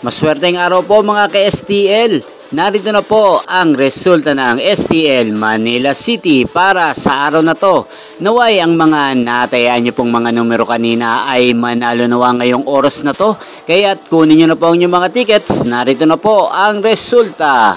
Maswerteng araw po mga ka-STL. Narito na po ang resulta ng STL Manila City para sa araw na to. Naway ang mga natayaan niyo pong mga numero kanina ay manalo nawa ngayong oras na to. Kaya't kunin niyo na po ang inyong mga tickets. Narito na po ang resulta.